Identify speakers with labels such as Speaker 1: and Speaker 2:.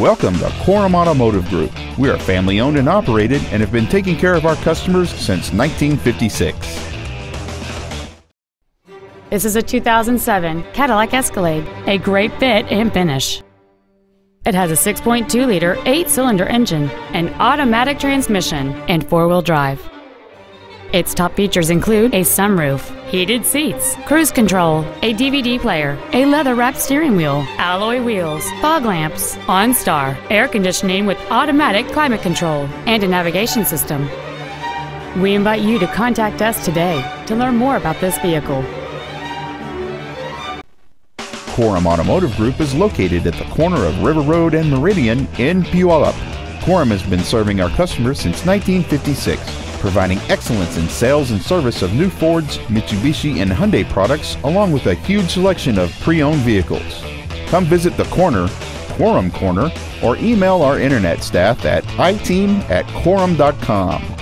Speaker 1: Welcome to Korum Automotive Group. We are family owned and operated and have been taking care of our customers since 1956.
Speaker 2: This is a 2007 Cadillac Escalade, a great fit and finish. It has a 6.2 liter, 8 cylinder engine, an automatic transmission, and four wheel drive. Its top features include a sunroof, heated seats, cruise control, a DVD player, a leather wrapped steering wheel, alloy wheels, fog lamps, OnStar, air conditioning with automatic climate control, and a navigation system. We invite you to contact us today to learn more about this vehicle.
Speaker 1: Korum Automotive Group is located at the corner of River Road and Meridian in Puyallup. Korum has been serving our customers since 1956 providing excellence in sales and service of new Fords, Mitsubishi, and Hyundai products, along with a huge selection of pre owned vehicles. Come visit the corner, Korum Corner, or email our internet staff at iteam at korum.com.